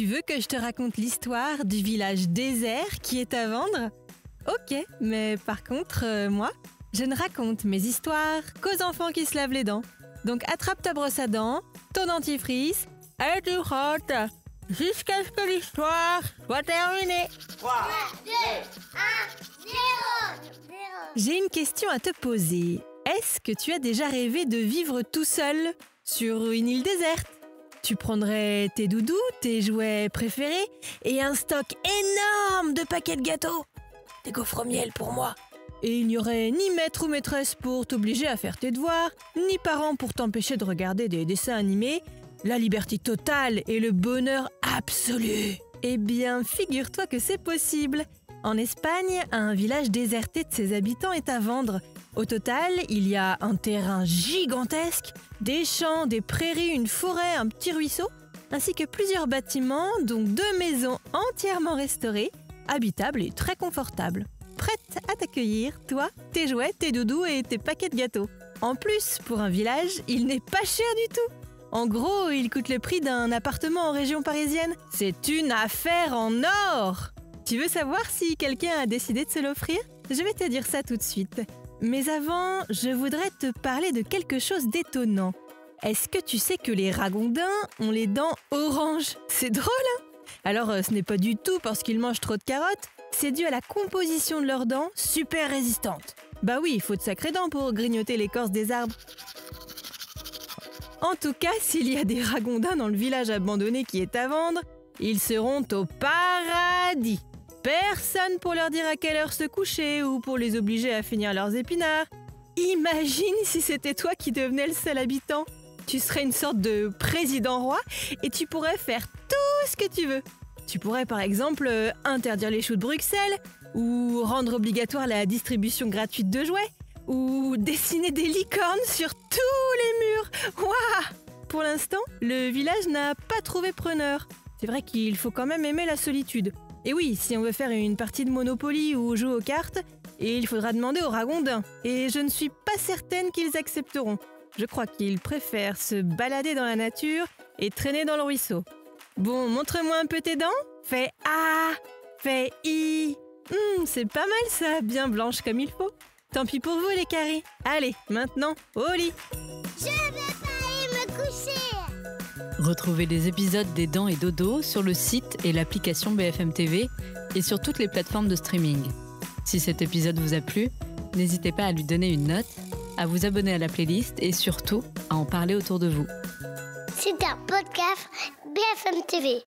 veux que je te raconte l'histoire du village désert qui est à vendre? Ok, mais par contre, euh, moi, je ne raconte mes histoires qu'aux enfants qui se lavent les dents. Donc attrape ta brosse à dents, ton dentifrice, et tu frottes jusqu'à ce que l'histoire soit terminée. 3, 2, 1, 0, 0. J'ai une question à te poser. Est-ce que tu as déjà rêvé de vivre tout seul sur une île déserte? Tu prendrais tes doudous, tes jouets préférés et un stock énorme de paquets de gâteaux. Des gaufres au miel pour moi. Et il n'y aurait ni maître ou maîtresse pour t'obliger à faire tes devoirs, ni parents pour t'empêcher de regarder des dessins animés. La liberté totale et le bonheur absolu. Eh bien, figure-toi que c'est possible. En Espagne, un village déserté de ses habitants est à vendre. Au total, il y a un terrain gigantesque, des champs, des prairies, une forêt, un petit ruisseau, ainsi que plusieurs bâtiments, dont deux maisons entièrement restaurées, habitables et très confortables. Prêtes à t'accueillir, toi, tes jouets, tes doudous et tes paquets de gâteaux. En plus, pour un village, il n'est pas cher du tout. En gros, il coûte le prix d'un appartement en région parisienne. C'est une affaire en or Tu veux savoir si quelqu'un a décidé de se l'offrir? Je vais te dire ça tout de suite. Mais avant, je voudrais te parler de quelque chose d'étonnant. Est-ce que tu sais que les ragondins ont les dents oranges? C'est drôle, hein? Alors, euh, ce n'est pas du tout parce qu'ils mangent trop de carottes, c'est dû à la composition de leurs dents super résistantes. Bah oui, il faut de sacrées dents pour grignoter l'écorce des arbres. En tout cas, s'il y a des ragondins dans le village abandonné qui est à vendre, ils seront au paradis. Personne pour leur dire à quelle heure se coucher ou pour les obliger à finir leurs épinards. Imagine si c'était toi qui devenais le seul habitant. Tu serais une sorte de président roi et tu pourrais faire tout ce que tu veux. Tu pourrais par exemple euh, interdire les choux de Bruxelles, ou rendre obligatoire la distribution gratuite de jouets, ou dessiner des licornes sur tous les murs. Waouh Pour l'instant, le village n'a pas trouvé preneur. C'est vrai qu'il faut quand même aimer la solitude. Et oui, si on veut faire une partie de Monopoly ou jouer aux cartes, il faudra demander aux ragondins. Et je ne suis pas certaine qu'ils accepteront. Je crois qu'ils préfèrent se balader dans la nature et traîner dans le ruisseau. Bon, montre-moi un peu tes dents. Fais A, fais I. Hum, c'est pas mal ça, bien blanche comme il faut. Tant pis pour vous les caries. Allez, maintenant, au lit. Retrouvez les épisodes des Dents et Dodo sur le site et l'application BFM TV et sur toutes les plateformes de streaming. Si cet épisode vous a plu, n'hésitez pas à lui donner une note, à vous abonner à la playlist et surtout à en parler autour de vous. C'est un podcast BFM TV.